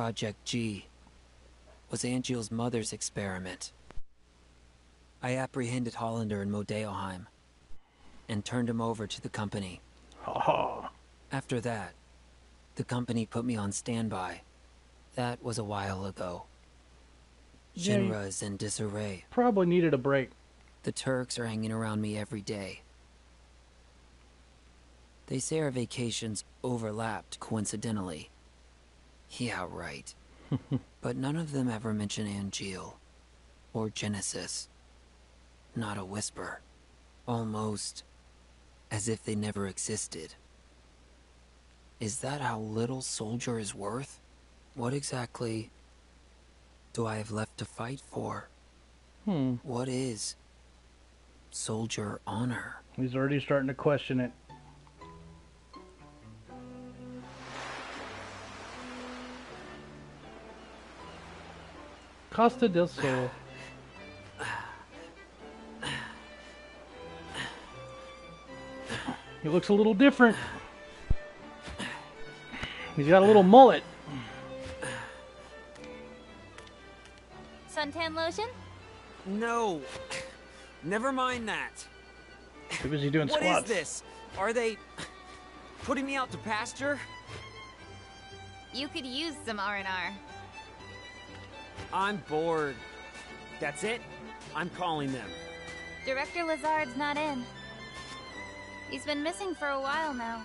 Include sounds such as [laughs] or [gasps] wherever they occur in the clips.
Project G was Angeal's mother's experiment. I apprehended Hollander in Modeoheim and turned him over to the company. Oh, After that, the company put me on standby. That was a while ago. Yeah, Shinra is in disarray. probably needed a break. The Turks are hanging around me every day. They say our vacations overlapped coincidentally. Yeah, right. [laughs] but none of them ever mention Angeal or Genesis. Not a whisper. Almost as if they never existed. Is that how little Soldier is worth? What exactly do I have left to fight for? Hmm. What is soldier honor? He's already starting to question it. Costa del Sol. He looks a little different. He's got a little mullet. Suntan lotion? No. Never mind that. Too busy doing What is squats. this? Are they putting me out to pasture? You could use some R&R. I'm bored. That's it? I'm calling them. Director Lazard's not in. He's been missing for a while now.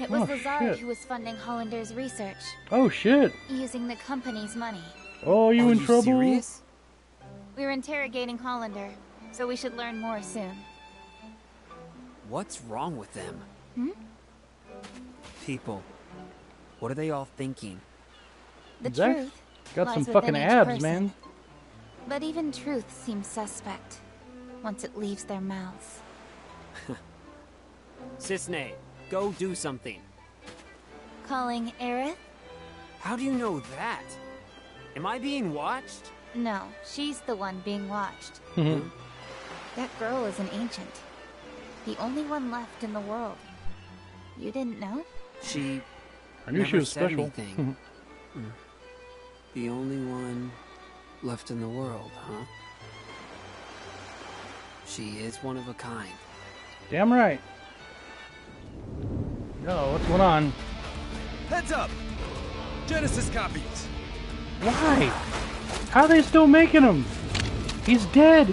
It was Oh, Lazard shit. who was funding Hollander's research, Oh shit. using the company's money. Oh, you Are in you trouble? serious? We're interrogating Hollander, so we should learn more soon. What's wrong with them? Hmm? People. What are they all thinking? The Zack truth Got some fucking abs, person. man. But even truth seems suspect once it leaves their mouths. [laughs] Cissnei, go do something. Calling Aerith? How do you know that? Am I being watched? No, she's the one being watched. Mhm. [laughs] That girl is an ancient. The only one left in the world. You didn't know? She I knew she was special. [laughs] anything. The only one left in the world, huh? She is one of a kind. Damn right. Yo, what's going on? Heads up! Genesis copies! Why? How are they still making him? He's dead.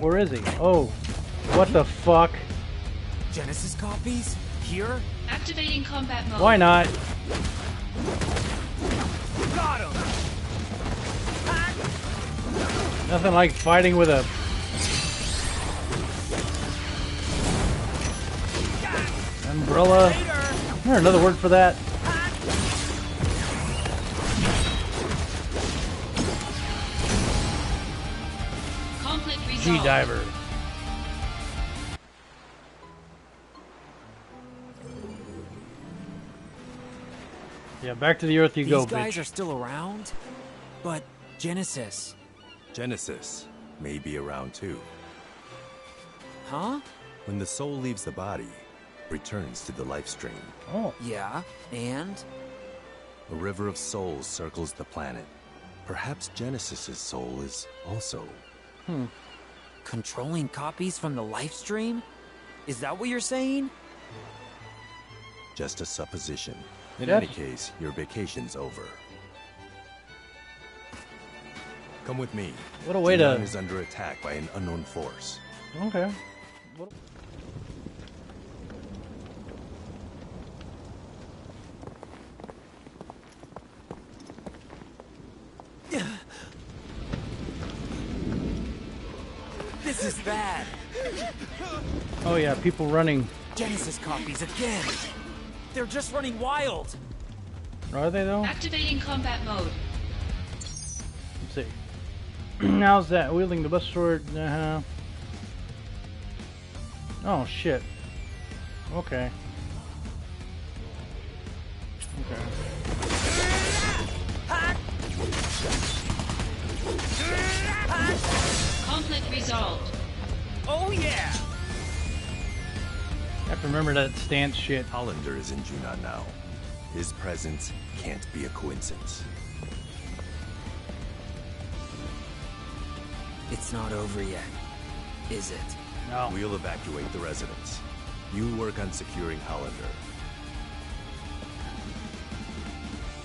Where is he? Oh, what the fuck? Genesis copies? Here? Activating combat mode. Why not? Nothing like fighting with a. Umbrella. Is there another word for that? G diver. Yeah, back to the earth you These go, guys are still around? But Genesis, Genesis may be around too. huh? When the soul leaves the body, returns to the life stream. Oh, Yeah, and? A river of souls circles the planet. Perhaps Genesis's soul is also. Hmm. Controlling copies from the life stream? Is that what you're saying? Just a supposition. In That's- any case, your vacation's over. Come with me. What a way to- Junon is under attack by an unknown force. okay. This is bad. Oh yeah, people running. Genesis copies again. They're just running wild. Are they though? Activating combat mode. Let's see. [clears throat] How's that? Wielding the bus sword. Uh huh. Oh shit. Okay. Okay. Conflict resolved. Oh yeah. I have to remember that stance shit. Hollander is in Junon now. His presence can't be a coincidence. It's not over yet, is it? No. We'll evacuate the residents. You work on securing Hollander.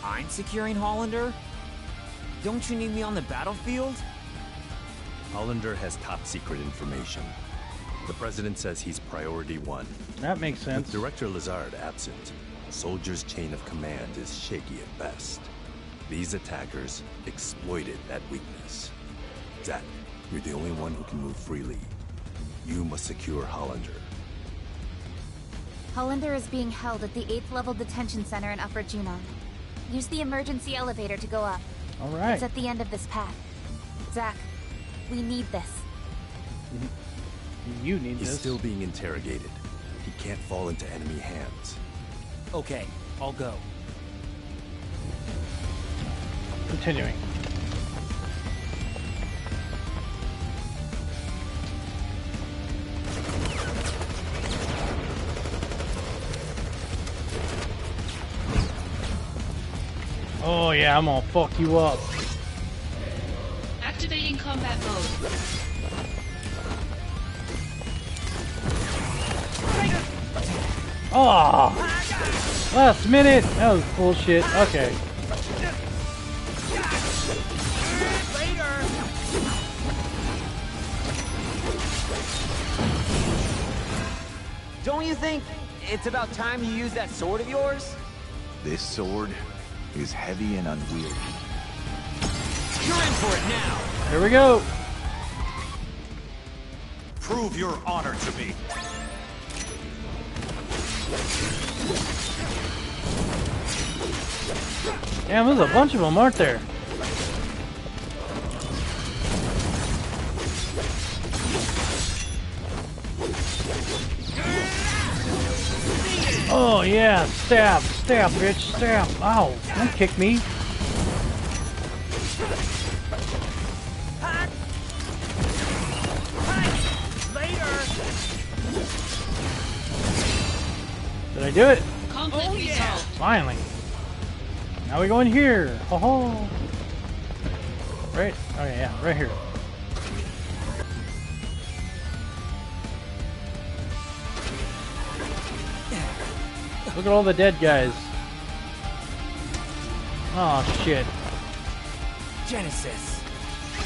I'm securing Hollander? Don't you need me on the battlefield? Hollander has top secret information. The president says he's priority one. That makes With sense. Director Lazard absent, Soldier's chain of command is shaky at best. These attackers exploited that weakness. Zack, you're the only one who can move freely. You must secure Hollander. Hollander is being held at the 8th level detention center in Upper Junon. Use the emergency elevator to go up. All right. It's at the end of this path. Zack, we need this. Mm-hmm. You need He's this. still being interrogated. He can't fall into enemy hands. Okay, I'll go. Continuing. Oh yeah, I'm gonna fuck you up. Activating combat mode. Oh! Last minute! That was bullshit. Okay. Don't you think it's about time you use that sword of yours? This sword is heavy and unwieldy. You're in for it now! Here we go. Prove your honor to me. Damn, there's a bunch of them, aren't there? Oh yeah, stab, stab, bitch, stab. Ow, don't kick me. Did I do it? Conflict oh, resolved. Finally. Now we go in here. Ho ho. Right? Oh yeah, right here. Look at all the dead guys. Oh shit. Genesis!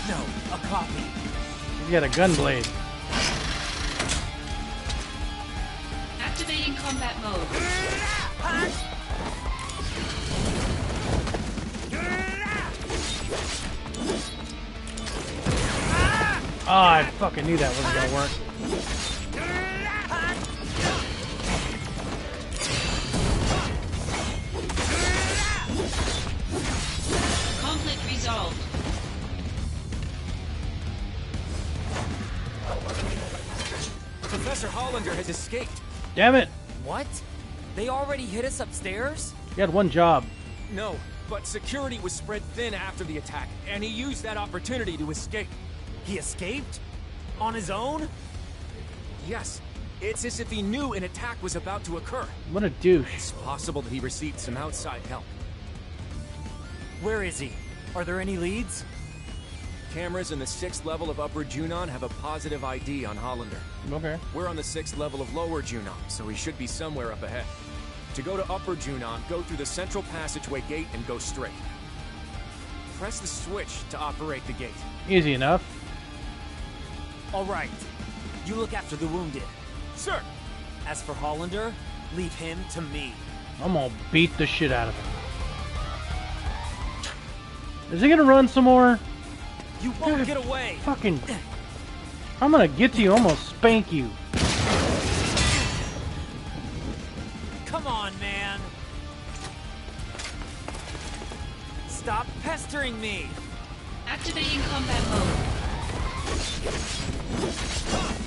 No, a copy. He's got a gun blade. Activating combat mode. Oh, I fucking knew that wasn't gonna work. Conflict resolved. Professor Hollander has escaped. Damn it! What? They already hit us upstairs? You had one job. No, but security was spread thin after the attack, and he used that opportunity to escape. He escaped? On his own? Yes, it's as if he knew an attack was about to occur. What a douche. It's possible that he received some outside help. Where is he? Are there any leads? Cameras in the sixth level of Upper Junon have a positive ID on Hollander. Okay. We're on the sixth level of Lower Junon, so he should be somewhere up ahead. To go to Upper Junon, go through the central passageway gate and go straight. Press the switch to operate the gate. Easy enough. All right. You look after the wounded. Sir! As for Hollander, leave him to me. I'm gonna beat the shit out of him. Is he gonna run some more? You won't get away! Fucking. I'm gonna get to you, I'm gonna spank you. Come on, man! Stop pestering me! Activating combat mode.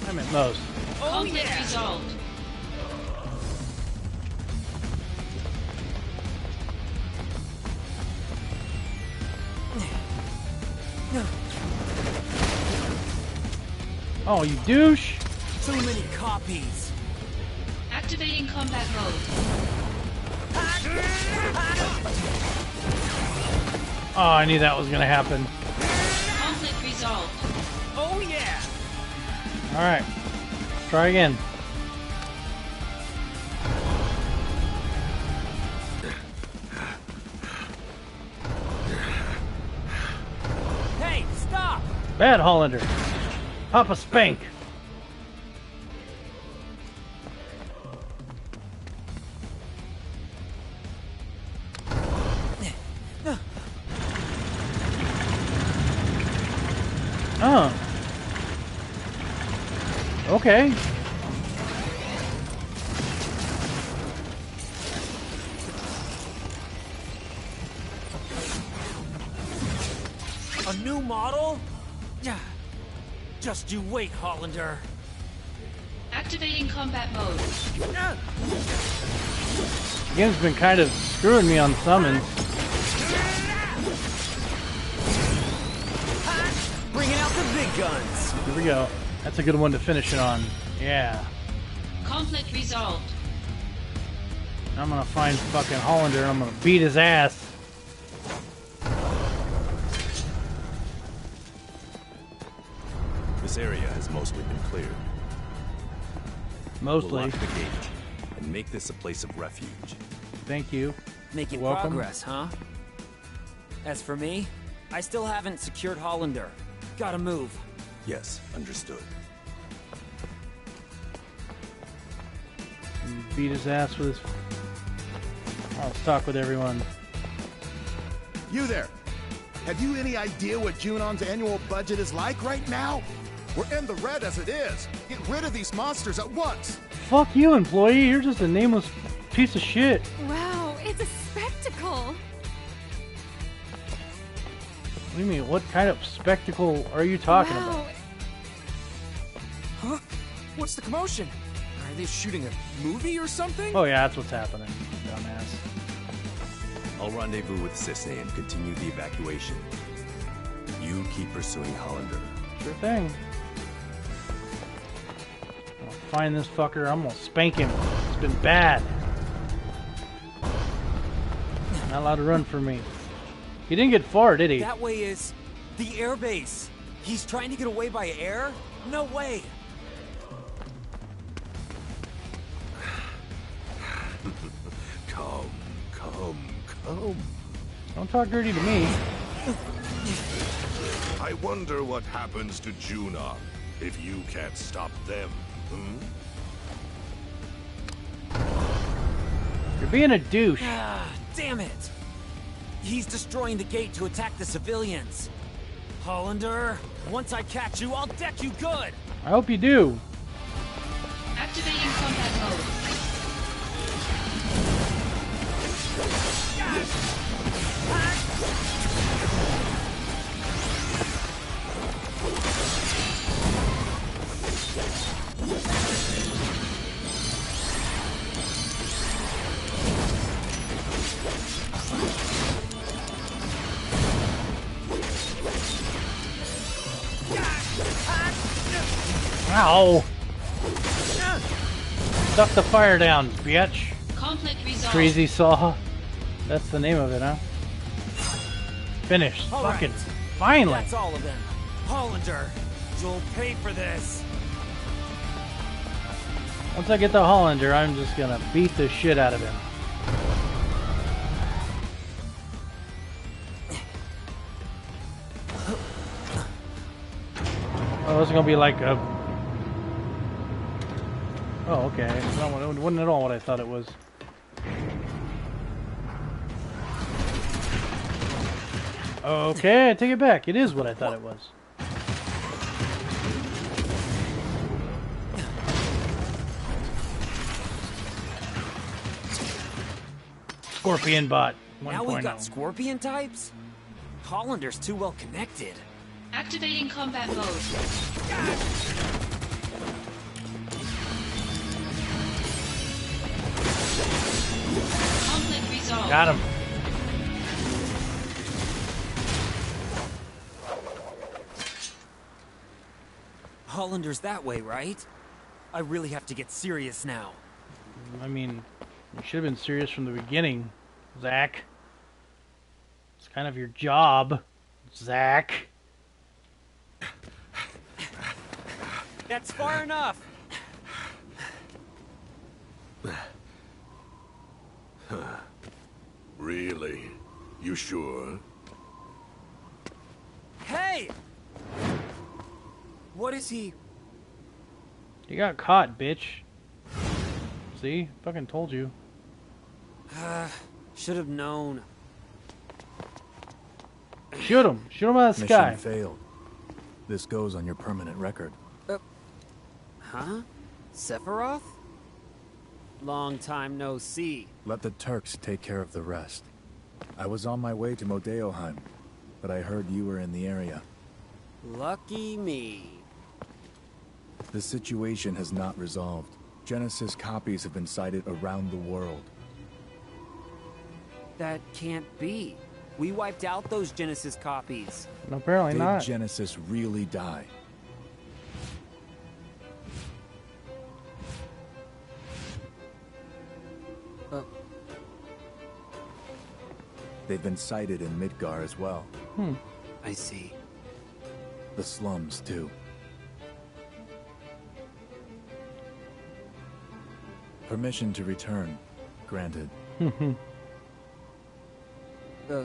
I meant most. Oh, Conflict resolved. Oh, you douche! Too many copies! Activating combat mode. Oh, I knew that was gonna happen. Conflict resolved. Oh yeah! Alright. Try again. Hey, stop! Bad Hollander. Papa Spank. Oh. Okay. A new model? Yeah. Just you wait, Hollander. Activating combat mode. Game's been kind of screwing me on summons. Bringing out the big guns. Here we go. That's a good one to finish it on. Yeah. Conflict resolved. I'm gonna find fucking Hollander and I'm gonna beat his ass. This area has mostly been cleared. We'll Mostly. lock the gate and make this a place of refuge. Thank you. Making Welcome. progress, huh? As for me, I still haven't secured Hollander. Gotta move. Yes, understood. Beat his ass with his. I'll talk with everyone. You there! Have you any idea what Junon's annual budget is like right now? We're in the red as it is. Get rid of these monsters at once. Fuck you, employee. You're just a nameless piece of shit. Wow, it's a spectacle. What do you mean? What kind of spectacle are you talking wow. about? Huh? What's the commotion? Are they shooting a movie or something? Oh yeah, that's what's happening, dumbass. I'll rendezvous with Cissnei and continue the evacuation. You keep pursuing Hollander. Sure thing. I'll find this fucker. I'm gonna spank him. It's been bad. Not allowed to run from me. He didn't get far, did he? That way is the airbase. He's trying to get away by air? No way. [sighs] Come, come, come. Don't talk dirty to me. I wonder what happens to Junon if you can't stop them. You're being a douche. Ah, damn it. He's destroying the gate to attack the civilians. Hollander, once I catch you, I'll deck you good. I hope you do. Activating combat mode. Ow! Duck the fire down, bitch. Conflict resolved. Crazy saw. That's the name of it, huh? Finished. All Fucking right. finally. That's all of them. Hollander, you'll pay for this. Once I get the Hollander, I'm just gonna beat the shit out of him. Oh, is gonna be like a. Oh, okay. It's It wasn't at all what I thought it was. Okay, I take it back. It is what I thought it was. Scorpion bot. oh. Now we've got oh. scorpion types? Hollander's too well connected. Activating combat mode. Conflict resolved. Got him. Hollander's that way, right? I really have to get serious now. I mean, you should have been serious from the beginning, Zack. It's kind of your job, Zack. That's far enough. Really? You sure? Hey! What is he? You got caught, bitch. See? Fucking told you. Uh, should have known. Shoot him. Shoot him out of the Mission sky. failed. This goes on your permanent record. Huh? Sephiroth? Long time no see. Let the Turks take care of the rest. I was on my way to Modeoheim, but I heard you were in the area. Lucky me. The situation has not resolved. Genesis copies have been sighted around the world. That can't be. We wiped out those Genesis copies. No, apparently Did not. Genesis really die? Uh, They've been sighted in Midgar as well. Hmm. I see. The slums, too. Permission to return. Granted. Uh,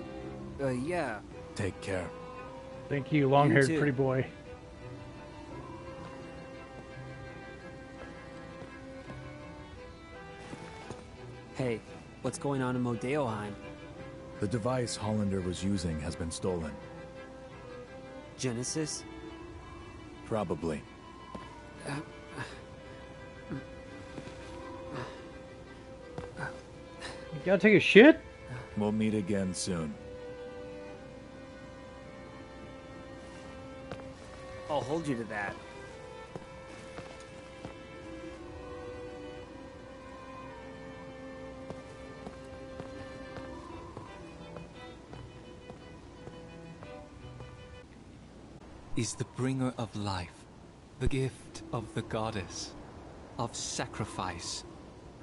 uh, yeah. Take care. Thank you, long-haired too. pretty boy. Hey, what's going on in Modeoheim? The device Hollander was using has been stolen. Genesis? Probably. You gotta take a shit? We'll meet again soon. I'll hold you to that. is the bringer of life, the gift of the goddess, of sacrifice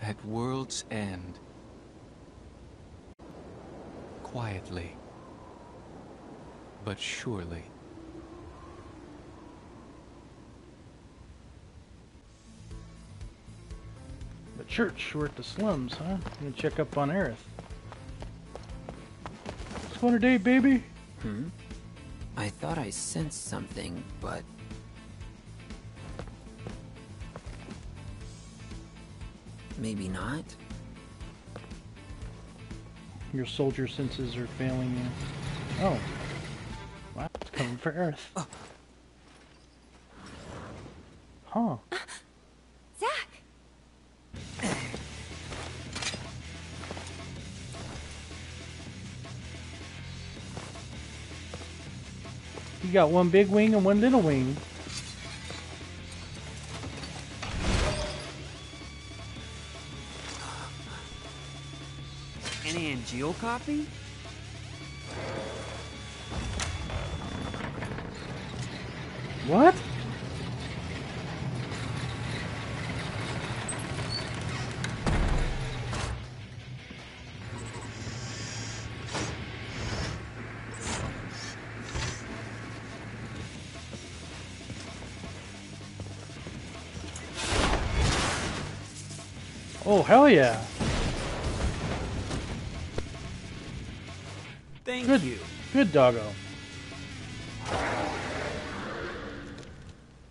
at world's end. Quietly, but surely. The church, we're at the slums, huh? Gonna check up on Aerith. Just one a day, baby. Hmm? I thought I sensed something, but... Maybe not? Your soldier senses are failing you. Oh. Wow, it's coming for Aerith. Huh. Zack! You got one big wing and one little wing. Angeal copy? What? Oh, hell yeah. Thank Good. you. Good doggo.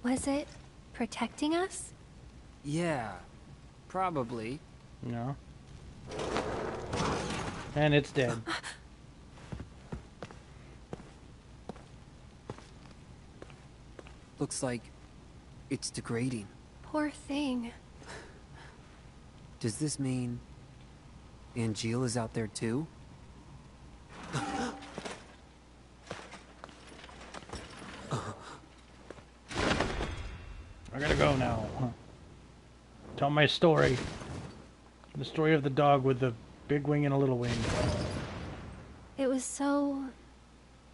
Was it protecting us? Yeah, probably. No. And it's dead. [gasps] Looks like it's degrading. Poor thing. Does this mean Angeal is out there too? I gotta go now. Tell my story. The story of the dog with the big wing and a little wing. It was so.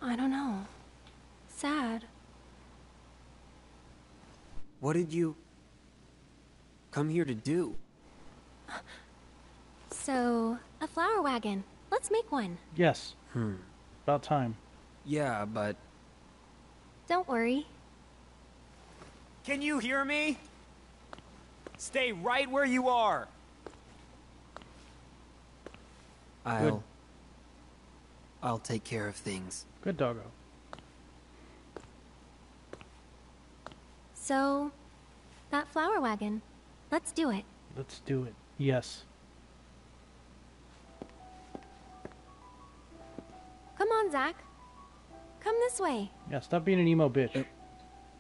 I don't know. Sad. What did you come here to do? So, a flower wagon. Let's make one. Yes. Hmm. about time. Yeah, but Don't worry. Can you hear me? Stay right where you are. I'll. I'll take care of things. Good doggo. So, that flower wagon. Let's do it. Let's do it. Yes. Come on, Zack. Come this way. Yeah, stop being an emo bitch. Uh,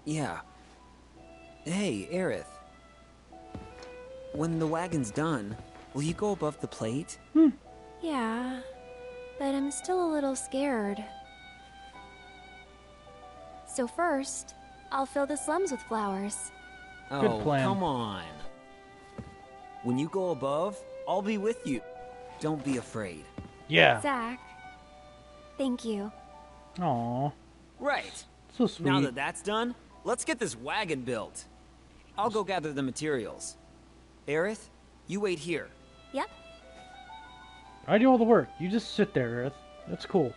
yeah. Hey, Aerith. When the wagon's done, will you go above the plate? Hmm. Yeah, but I'm still a little scared. So first, I'll fill the slums with flowers. oh, plan. come on. When you go above, I'll be with you. Don't be afraid. Yeah. Zack, thank you. Aw. Right. So sweet. Now that that's done, let's get this wagon built. I'll go gather the materials. Aerith, you wait here. Yep. I do all the work. You just sit there, Aerith. That's cool.